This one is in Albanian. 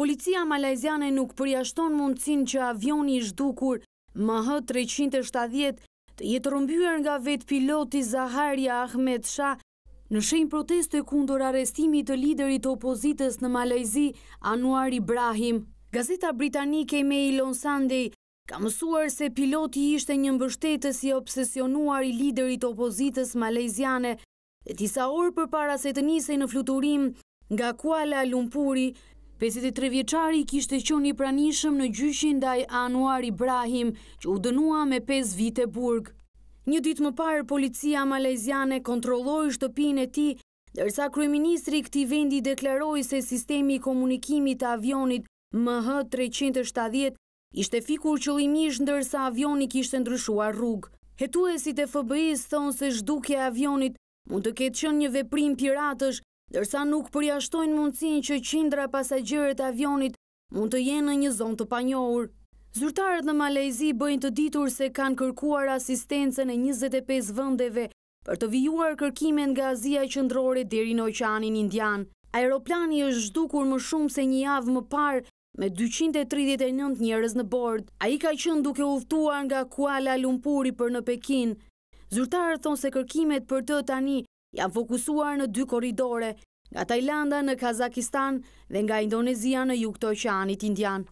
Policia malajziane nuk përjashton mundësinë që avioni i zhdukur MH treqind e shtatëdhjetë të jetë rrëmbyer nga vetë piloti Zaharie Ahmad Shah në shenjë proteste kundër arrestimit të liderit të opozitës në Malajzi, Anwar Ibrahim. Gazeta britanike Mail on Sunday ka mësuar se piloti ishte një mbështetës i obsesionuar i liderit të opozitës malajziane, Disa orë përpara se të nisej në fluturim nga Kuala Lumpuri, pesëdhjetë e tre vjeçari kishte qenë i pranishëm në gjyqin ndaj Anwar Ibrahim, që u dënua me pesë vite burg. Një ditë më parë, policia malajziane kontrolloi shtëpinë e tij, ndërsa kryeministri i këtij vendi deklaroi se sistemi i komunikimit të avionit MH treqind e shtatëdhjetë ishte fikur qëllimisht ndërsa avioni kishte ndryshuar rrugë. Hetuesit e FBI-së thonë se zhdukja e avionit mund të ketë qenë një veprim piratësh, ndërsa nuk përjashtojnë mundësinë që qindra pasagjerët e avionit mund të jenë në një zonë të panjohur. Zyrtarët në Malajzi bëjnë të ditur se kanë kërkuar asistencën e njëzet e pesë vendeve për të vijuar kërkimet nga Azia Qendrore deri në Oqeanin Indian. Aeroplani është zhdukur më shumë se një javë më parë Me dyqind e tridhjetë e nëntë njerëz në bord, ai ka qenë duke udhëtuar nga Kuala Lumpuri për në Pekin. Zyrtarët thonë se kërkimet për të tani janë fokusuar në dy korridore, nga Tajlanda në Kazakistan dhe nga Indonezia në jug të Oqeanit Indian.